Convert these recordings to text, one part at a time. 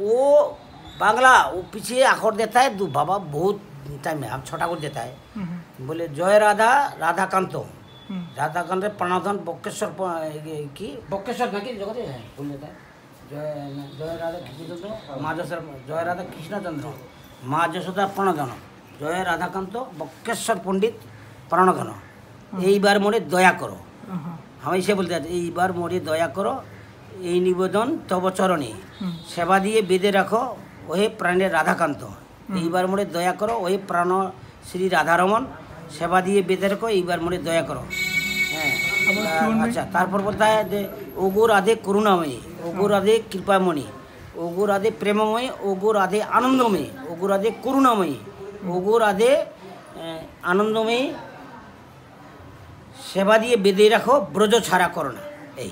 वो बांग्ला वो पीछे आखर देता है दू बाबा बहुत टाइम है हम छोटा कर देता है হুম, बोले जय राधा राधाकांत হুম, রাধাকান্ত প্রাণধন বক্রেশ্বর প- এ- কি বক্রেশ্বর নাকি জগতে হ্যাঁ ভুল যেটা জয় জয় রাধা কৃষ্ণচন্দ্র মা যশোর জয় রাধা কৃষ্ণচন্দ্র মা যশোদা প্রণধন জয় রাধাকান্ত বক্রেশ্বর পণ্ডিত প্রাণধন এইবার মোরে দয়া করো আহা, আমি সে বলতে চাচ্ছি, এইবার মোরে দয়া করো এই নিবেদন তব চরণে। সেবা দিয়ে বেঁধে রাখো ওহে প্রাণের রাধাকান্ত। এইবার মোরে দয়া করো ওহে প্রাণ শ্রী রাধারমন সেবা দিয়ে বেঁধে রাখো এইবার মোরে দয়া করো। হ্যাঁ? আচ্ছা তারপর বলতে হয় যে ওগো রাধে করুণাময়ী ওগো রাধে কৃপামণি ওগো রাধে প্রেমময়ী ওগো রাধে আনন্দময়ী ওগো রাধে করুণাময়ী ওগো রাধে আনন্দময়ী। সেবা দিয়ে বেঁধে রাখো ব্রজ ছাড়া করো না। এই।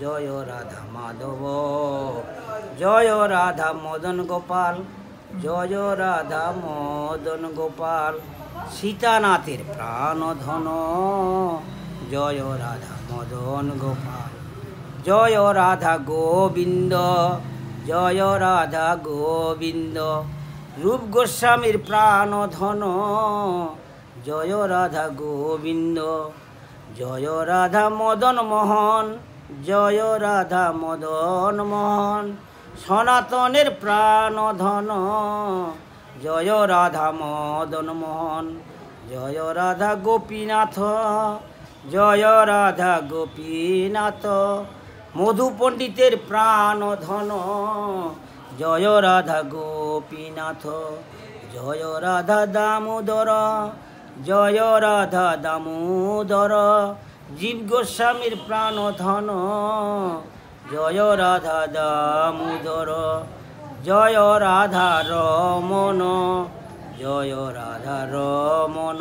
জয় রাধা মাধব, জয় রাধা মদন গোপাল, জয় রাধা মদন গোপাল, সীতানাথের প্রাণ ধন জয় রাধা মদন গোপাল, জয় রাধা গোবিন্দ, জয় রাধা গোবিন্দ, রূপ গোস্বামীর প্রাণ ধন জয় রাধা গোবিন্দ, জয় রাধা মদন মোহন জয় রাধা মদন মোহন, সনাতনের প্রাণ ধন। জয় রাধা মদন মোহন, জয় রাধা গোপীনাথ, জয় রাধা গোপীনাথ। মধু পণ্ডিতের প্রাণ ধন। জয় রাধা গোপীনাথ, জয় রাধা দামোদর, জয় রাধা দামোদর। জীব গোস্বামীর প্রাণ ধন। জয় রাধা দামোদর, জয় রাধা রমন জয় রাধা রমন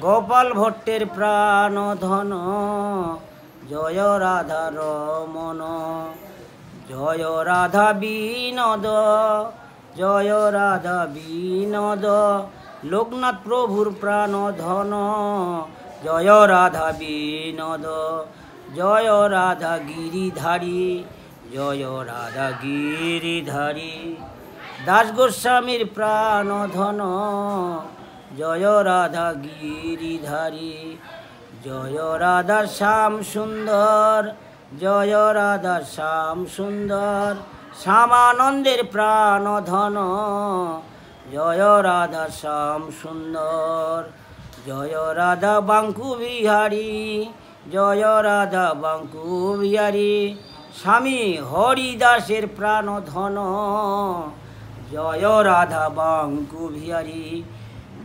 গোপাল ভট্টের প্রাণ ধন, জয় রাধা রমন জয় রাধা বিনোদ, জয় রাধা বিনোদ। লোকনাথ প্রভুর প্রাণ ধন জয় রাধা বিনোদ, জয় রাধা গিরিধারী, জয় রাধা গিরিধারী। দাস গোস্বামীর প্রাণ ধন, জয় রাধা গিরিধারী। জয় রাধা শ্যাম সুন্দর, জয় রাধা শ্যাম সুন্দর। শ্যামানন্দের প্রাণ ধন, জয় রাধা শ্যাম সুন্দর। জয় রাধা বাঙ্কু বিহারী, জয় রাধা বাঙ্কু বিহারী। স্বামী হরিদাসের প্রাণ ধন, জয় রাধা বাঙ্কু বিহারী।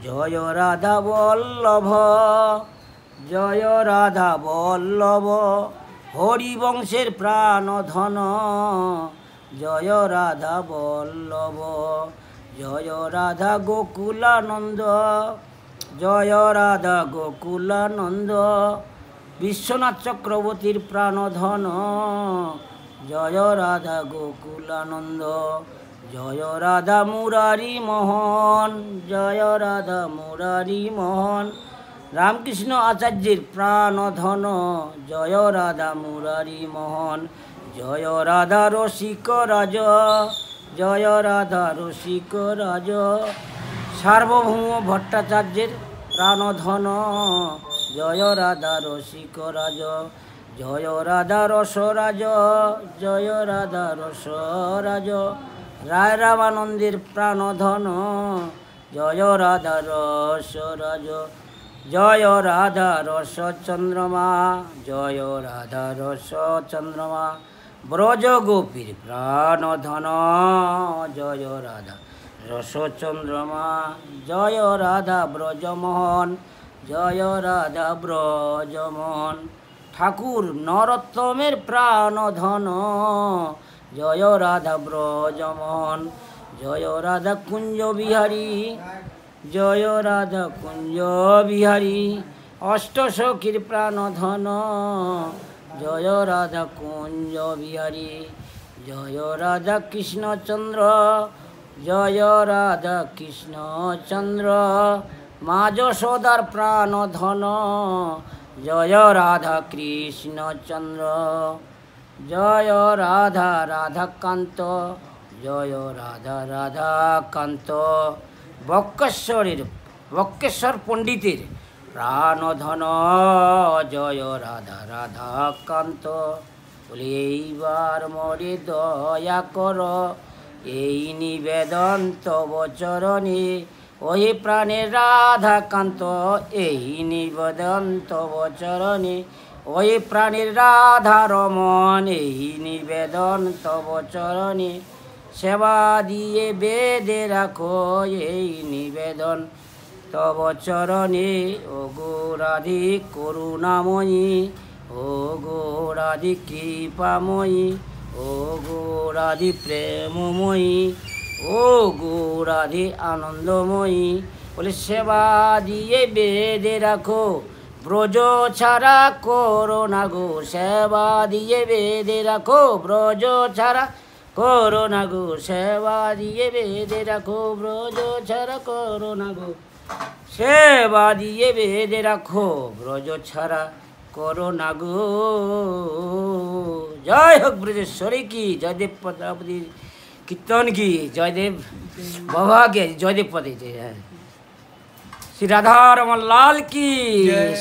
জয় রাধা বল্লভ, জয় রাধা বল্লভ, হরিবংশের প্রাণ ধন, জয় রাধা বল্লভ, জয় রাধা গোকুলানন্দ। জয় রাধা গোকুলানন্দ বিশ্বনাথ চক্রবর্তীর প্রাণ ধন জয় রাধা গোকুলানন্দ জয় রাধা মুরারি মোহন। জয় রাধা মুরারি মোহন। রামকৃষ্ণ আচার্যের প্রাণ ধন জয় রাধা মুরারি মোহন। জয় রাধা রসিক রাজ। জয় রাধা রসিক রাজ। সার্বভৌম ভট্টাচার্যের প্রাণধন। জয় রাধা রসিক রাজ, জয় রাধা রসরাজ জয় রাধা রস রাজ। রায় রামানন্দের প্রাণধন। জয় রাধা রসরাজ জয় রাধা রস চন্দ্রমা, জয় রাধা রস চন্দ্রমা। ব্রজ গোপীর প্রাণধন। জয় রাধা রস চন্দ্রমা জয় রাধা ব্রজমোহন, জয় রাধা ব্রজমোহন। ঠাকুর নরোত্তমের প্রাণধন, জয় রাধা ব্রজমোহন, জয় রাধা কুঞ্জ বিহারী জয় রাধা কুঞ্জ বিহারী অষ্ট সখীর প্রাণ ধন জয় রাধা কুঞ্জ বিহারী জয় রাধা কৃষ্ণচন্দ্র জয় রাধা কৃষ্ণচন্দ্র মা যশোদার প্রাণ ধন। জয় রাধা কৃষ্ণচন্দ্র জয় রাধা রাধাকান্ত। জয় রাধা রাধাকান্ত। বক্রেশ্বরের বক্রেশ্বর পণ্ডিতের প্রাণধন জয় রাধা রাধাকান্ত। বলি, এইবার মরে দয়া কর। এই নিবেদন তব চরণে ওহে প্রাণের রাধাকান্ত, এই নিবেদন তব চরণে ওই প্রাণীর রাধা রমন এই নিবেদন তব চরণে সেবা দিয়ে বেদে রাখো এই নিবেদন তব চরণে ও গৌরাধি করুণাময়ী, ও গৌরাধি কৃপাময়ী ও গৌরাধি প্রেমময়ী, ও গৌরাধি আনন্দময়ী, বলে সেবা দিয়ে বেঁধে রাখো, ব্রজ ছাড়া করো না গো, সেবা দিয়ে বেঁধে রাখো, ব্রজ ছাড়া করো না গো, সেবা দিয়ে বেঁধে রাখো, ব্রজ ছাড়া করো না গো, সেবা দিয়ে বেঁধে রাখো, ব্রজ ছাড়া করো না গো। জয় হোক ব্রজেশ্বরী কি জয়দেব পদাবদীর কীর্তন কি জয়দেব বাবাকে জয়দেব পদে হ্যাঁ। শ্রী রাধারমন লাল কি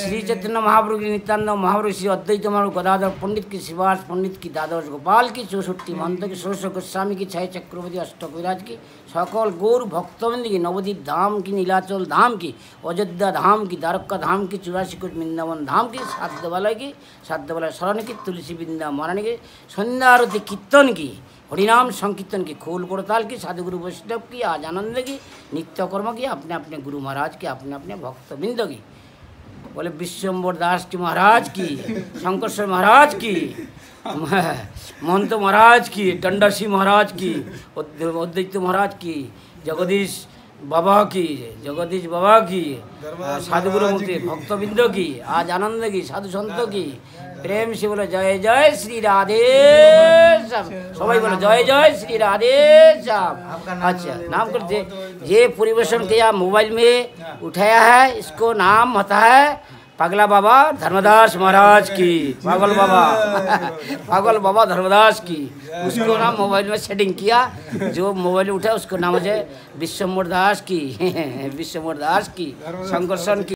শ্রী চৈতন্য মহাপ্রভু কি নিত্যানন্দ মহাপ্রভু শ্রী অদ্বৈত মহাপ্রভু গদাধর পণ্ডিত কি শিবাস পণ্ডিত কি দ্বাদশ গোপাল কি চৌষট্টি মন্ত কি ষোড়শ গোস্বামী কি ছয় চক্রবর্তী অষ্টকবিরাজ কি সকল গৌর ভক্তবৃন্দ কি নবদ্বীপ ধাম কি নীলাচল ধাম কি অযোধ্যা ধাম কি দ্বারকা ধাম কি চুরাশি কোট বৃন্দাবন ধাম কি সাত দেবালয় কি সাত দেবালয় স্মরণ কি তুলসী বৃন্দা মরণ কি সন্ধ্যা আরতি কীর্তন কি হরিনাম সংকীর্তন কি খোল করতাল কি সাধুগুরু বৈষ্ণব কি আজ আনন্দ কি নিত্যকর্ম কি আপনি আপনি গুরু মহারাজ কি আপনি আপনি ভক্তবৃন্দ কি বলে বিশ্বম্বর দাসটি মহারাজ কি? শঙ্করশ্বর মহারাজ কি? মহন্ত মহারাজ কি? দণ্ডাসী মহারাজ কি? অদ্বৈত মহারাজ কি? জগদীশ বাবা কি? জগদীশ বাবা কি? সাধুগুরু মুক্তি ভক্তবৃন্দ কি? আজ আনন্দ কি সাধু সন্ত কি? प्रेम से बोलो जय जय श्री राधे सबाई बोलो जय जय श्री राधे श्याम। अच्छा नाम कर जे ये परिवेशन किया मोबाइल में उठाया है इसको नाम होता है पगला बाबा धर्मदास महाराज की पागल बाबा। पागल बाबा धर्मदास की। उसको नाम मोबाइल में सेटिंग किया जो मोबाइल उठा उसको नाम है विश्वमोर दास की विश्वमोर दास की शंकरसन की।